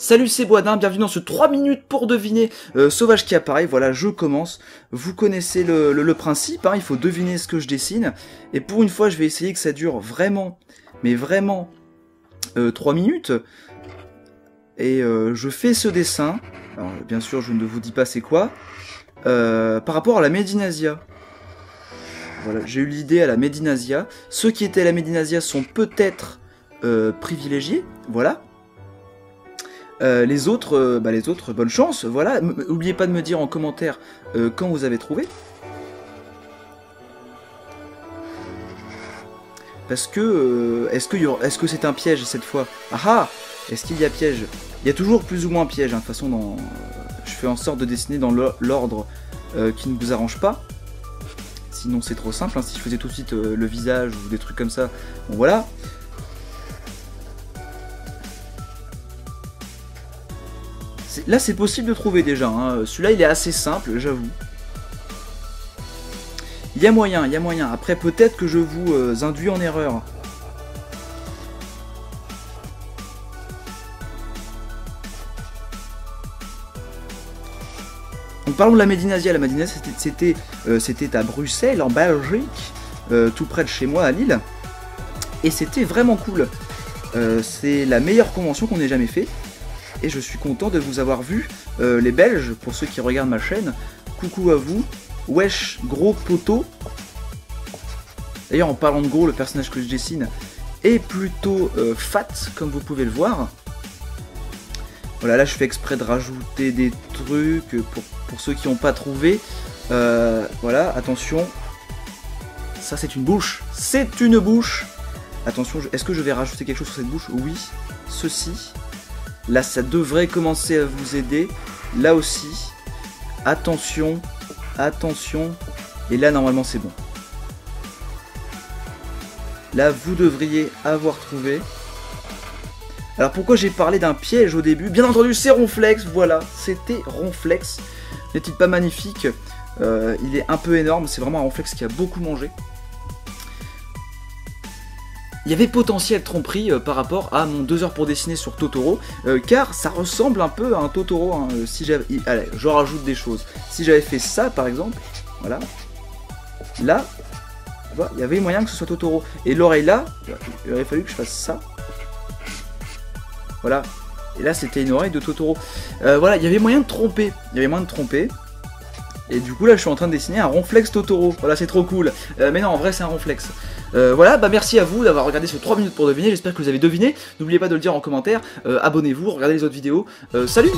Salut c'est Boisdin, bienvenue dans ce 3 minutes pour deviner euh, Sauvage qui apparaît, voilà je commence, vous connaissez le, principe, hein, il faut deviner ce que je dessine, et pour une fois je vais essayer que ça dure vraiment, mais vraiment euh, 3 minutes, et euh, je fais ce dessin, alors bien sûr je ne vous dis pas c'est quoi, euh, par rapport à la Médinasia. Voilà, j'ai eu l'idée à la Médinasia, ceux qui étaient à la Médinasia sont peut-être privilégiés, voilà, euh, les autres, euh, bah, les autres, bonne chance. Voilà. N'oubliez pas de me dire en commentaire euh, quand vous avez trouvé. Parce que est-ce que est-ce que c'est un piège cette fois? Ah ah Est-ce qu'il y a piège? Il y a toujours plus ou moins piège. Hein. De toute façon, dans, je fais en sorte de dessiner dans l'ordre qui ne vous arrange pas. Sinon, c'est trop simple. Hein. Si je faisais tout de suite le visage ou des trucs comme ça, bon voilà. Là, c'est possible de trouver déjà. Hein. Celui-là, il est assez simple, j'avoue. Il y a moyen, il y a moyen. Après, peut-être que je vous euh, induis en erreur. Donc parlons de la Médinasia. La Médinasia, c'était euh, à Bruxelles, en Belgique, euh, tout près de chez moi, à Lille. Et c'était vraiment cool. c'est la meilleure convention qu'on ait jamais fait et je suis content de vous avoir vu. Euh, les Belges, pour ceux qui regardent ma chaîne, coucou à vous. Wesh, gros poteau. D'ailleurs, en parlant de gros, le personnage que je dessine est plutôt euh, fat, comme vous pouvez le voir. Voilà, là je fais exprès de rajouter des trucs pour, ceux qui n'ont pas trouvé. Euh, voilà, attention. Ça c'est une bouche. C'est une bouche. Attention, est-ce que je vais rajouter quelque chose sur cette bouche? Oui. Ceci. Là, ça devrait commencer à vous aider. Là aussi, attention, attention. Et là, normalement, c'est bon. Là, vous devriez avoir trouvé. Alors, pourquoi j'ai parlé d'un piège au début? Bien entendu, c'est Ronflex. Voilà, c'était Ronflex. N'est-il pas magnifique? Euh, Il est un peu énorme. C'est vraiment un Ronflex qui a beaucoup mangé il y avait potentiel tromperie euh, par rapport à mon 2 heures pour dessiner sur Totoro, euh, car ça ressemble un peu à un Totoro. Hein, euh, si j'avais, allez, je rajoute des choses. Si j'avais fait ça, par exemple, voilà, là, il y avait moyen que ce soit Totoro. Et l'oreille là, il aurait fallu que je fasse ça. Voilà. Et là, c'était une oreille de Totoro. voilà, il y avait moyen de tromper. Il y avait moyen de tromper. Et du coup là je suis en train de dessiner un ronflex Totoro. Voilà c'est trop cool. Mais non en vrai c'est un ronflex. Euh, voilà, bah merci à vous d'avoir regardé ce 3 minutes pour deviner. J'espère que vous avez deviné. N'oubliez pas de le dire en commentaire. Euh, abonnez-vous, regardez les autres vidéos. salut